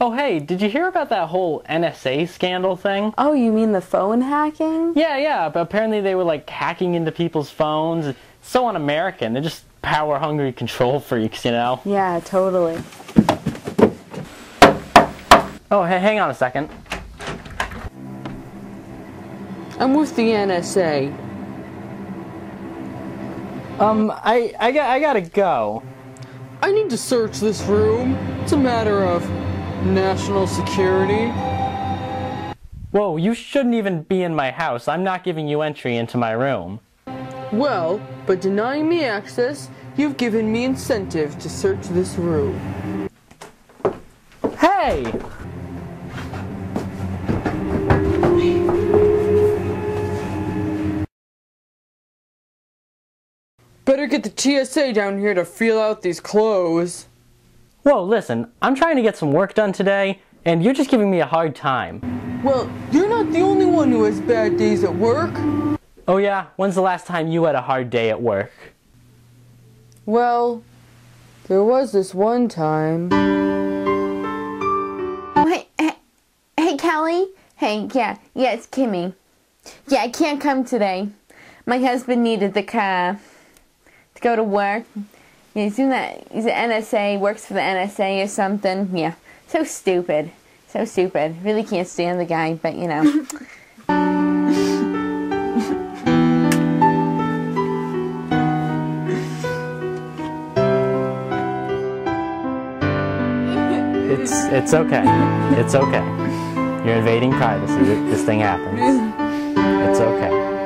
Oh, hey, did you hear about that whole NSA scandal thing? Oh, you mean the phone hacking? Yeah, yeah, but apparently they were like hacking into people's phones. So un-American. They're just power-hungry control freaks, you know? Yeah, totally. Oh, hey, hang on a second. I'm with the NSA. Um, I, I, got, I gotta go. I need to search this room. It's a matter of national security. Whoa, you shouldn't even be in my house. I'm not giving you entry into my room. Well, but denying me access, you've given me incentive to search this room. Hey! Better get the TSA down here to feel out these clothes. Whoa, listen, I'm trying to get some work done today, and you're just giving me a hard time. Well, you're not the only one who has bad days at work. Oh yeah? When's the last time you had a hard day at work? Well, there was this one time. Oh, hey, hey, hey, Kelly. Hey, yeah, yeah, it's Kimmy. Yeah, I can't come today. My husband needed the car to go to work. He's doing that. He's NSA, works for the NSA or something. Yeah, so stupid, so stupid. Really can't stand the guy, but you know. It's, it's okay. It's okay. You're invading privacy. This thing happens. It's okay.